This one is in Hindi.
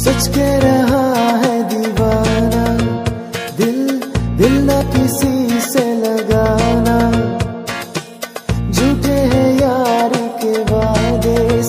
सच कह रहा है दीवाना। दिल दिल ना किसी से लगाना। झूठे हैं यार के वादे